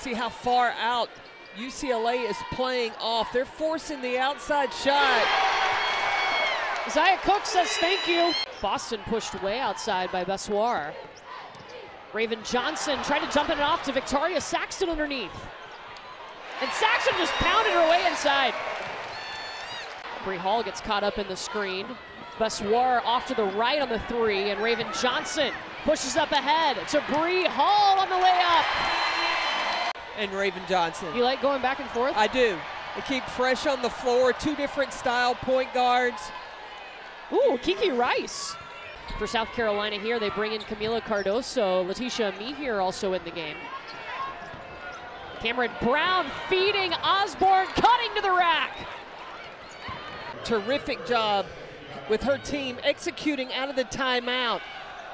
see how far out UCLA is playing off. They're forcing the outside shot. Zia Cooke says thank you. Boston pushed way outside by Bessoir. Raven Johnson tried to jump it off to Victoria Saxton underneath. And Saxton just pounded her way inside. Bree Hall gets caught up in the screen. Bessoir off to the right on the three, and Raven Johnson pushes up ahead to Bree Hall on the layup. And Raven Johnson. You like going back and forth? I do. They keep fresh on the floor, two different style point guards. Ooh, Kiki Rice. For South Carolina here, they bring in Kamilla Cardoso. Laeticia Amihere here also in the game. Camryn Brown feeding Osborne, cutting to the rack. Terrific job with her team executing out of the timeout.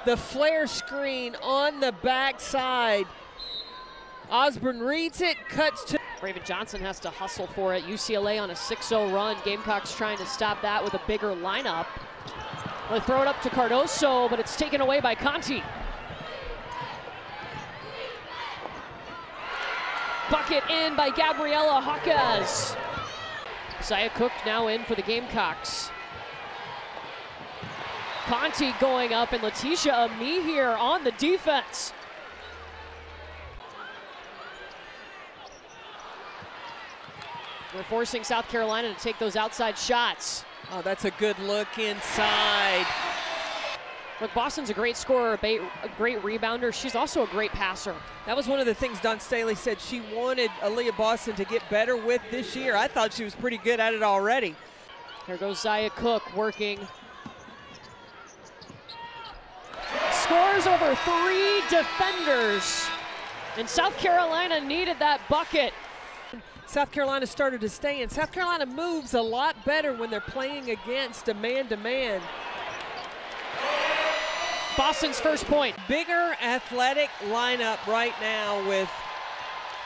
The flare screen on the backside. Osborne reads it, cuts to. Raven Johnson has to hustle for it. UCLA on a 6-0 run. Gamecocks trying to stop that with a bigger lineup. They throw it up to Cardoso, but it's taken away by Conti. Bucket in by Gabriela Jaquez. Zia Cooke now in for the Gamecocks. Conti going up and Laeticia Amihere on the defense. We're forcing South Carolina to take those outside shots. Oh, that's a good look inside. Look, Boston's a great scorer, a great rebounder. She's also a great passer. That was one of the things Dawn Staley said she wanted Aliyah Boston to get better with this year. I thought she was pretty good at it already. Here goes Zia Cooke working. Scores over three defenders. And South Carolina needed that bucket. South Carolina started to stay in. South Carolina moves a lot better when they're playing against a man-to-man. Boston's first point. Bigger athletic lineup right now with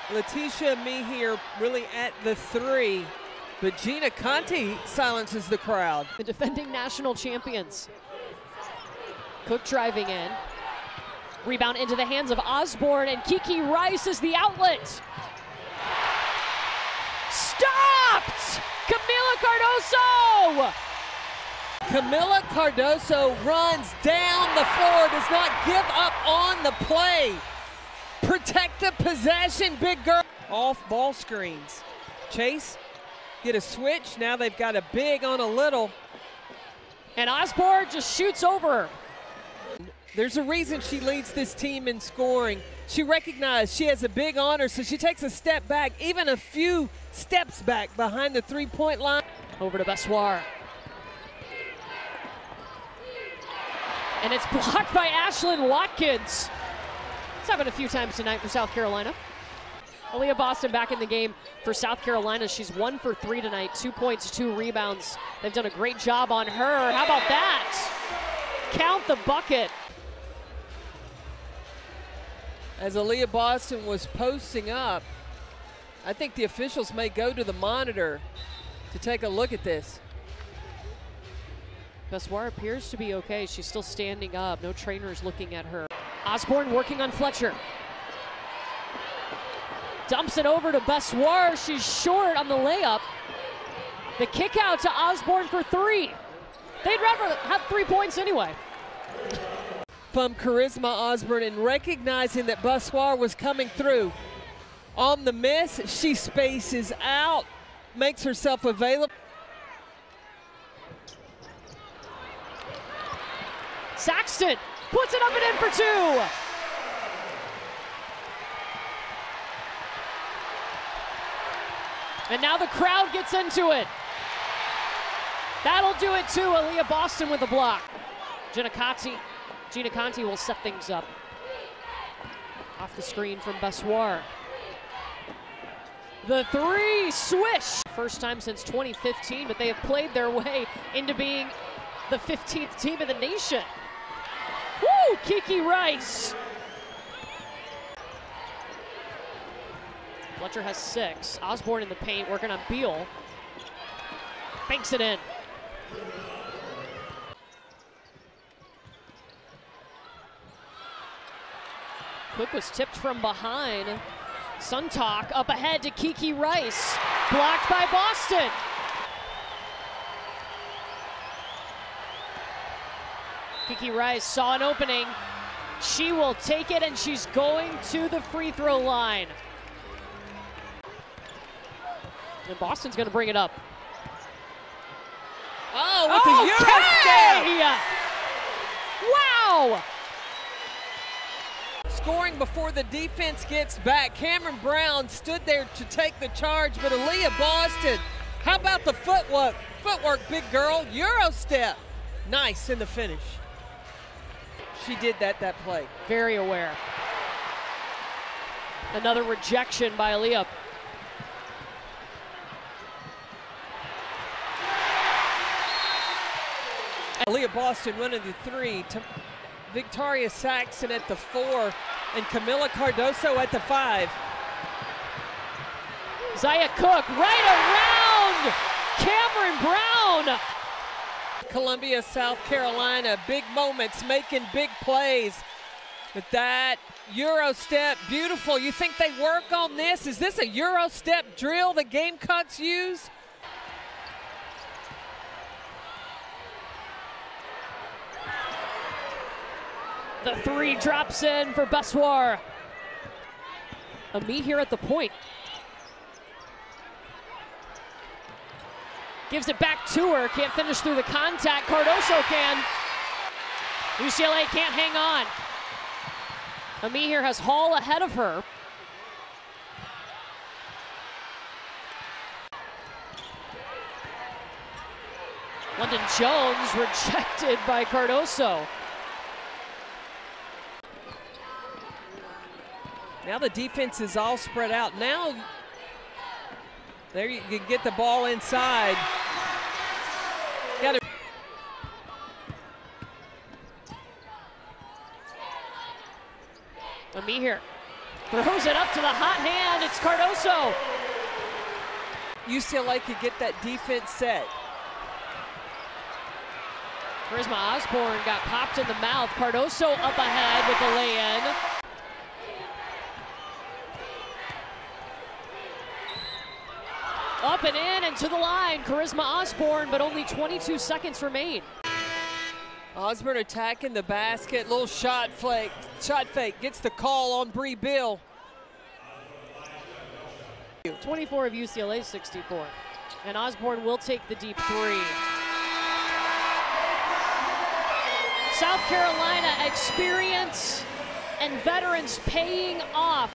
Laeticia Amihere really at the three. But Gina Conti silences the crowd. The defending national champions. Cooke driving in. Rebound into the hands of Osborne, and Kiki Rice is the outlet. Kamilla Cardoso runs down the floor, does not give up on the play. Protect the possession, big girl. Off ball screens. Chase, get a switch. Now they've got a big on a little. And Osborne just shoots over. There's a reason she leads this team in scoring. She recognized she has a big honor, so she takes a step back, even a few steps back behind the three-point line. Over to Bessoir. And it's blocked by Ashlyn Watkins. It's happened a few times tonight for South Carolina. Aliyah Boston back in the game for South Carolina. She's one for three tonight, two points, two rebounds. They've done a great job on her. How about that? Count the bucket. As Aliyah Boston was posting up, I think the officials may go to the monitor to take a look at this. Bessoir appears to be okay. She's still standing up. No trainers looking at her. Osborne working on Fletcher. Dumps it over to Bessoir. She's short on the layup. The kick out to Osborne for three. They'd rather have three points anyway. From Charisma Osborne and recognizing that Bessoir was coming through. On the miss, she spaces out, makes herself available. Saxton puts it up and in for two. And now the crowd gets into it. That'll do it too. Aliyah Boston with a block. Gina Conti, Gina Conti will set things up. Off the screen from Bessoir. The three swish. First time since 2015, but they have played their way into being the 15th team in the nation. Woo! Kiki Rice. Fletcher has six. Osborne in the paint, working on Beal. Banks it in. Cooke was tipped from behind. Sontag up ahead to Kiki Rice. Blocked by Boston. Kiki Rice saw an opening. She will take it and she's going to the free throw line. And Boston's going to bring it up. Oh, with the Euro. Wow! Scoring before the defense gets back. Camryn Brown stood there to take the charge, but Aliyah Boston, how about the footwork? Footwork, big girl. Euro step. Nice in the finish. She did that that play. Very aware. Another rejection by Aliyah. Aliyah Boston running the three. To Victoria Saxton at the four, and Kamilla Cardoso at the five. Zia Cooke right around Camryn Brown. Columbia, South Carolina, big moments, making big plays. But that Euro step, beautiful. You think they work on this? Is this a Euro step drill the Gamecocks use? The three drops in for Bessoir. Amihere at the point. Gives it back to her. Can't finish through the contact. Cardoso can. UCLA can't hang on. Amihere has Hall ahead of her. Londynn Jones rejected by Cardoso. Now the defense is all spread out. Now, there you can get the ball inside. Got it. Here throws it up to the hot hand. It's Cardoso. UCLA could get that defense set. Charisma Osborne got popped in the mouth. Cardoso up ahead with the lay-in. Up and in and to the line. Charisma Osborne, but only 22 seconds remain. Osborne attacking the basket. Little shot fake. Shot fake. Gets the call on Brea Beal. 24 of UCLA 64. And Osborne will take the deep three. South Carolina experience and veterans paying off.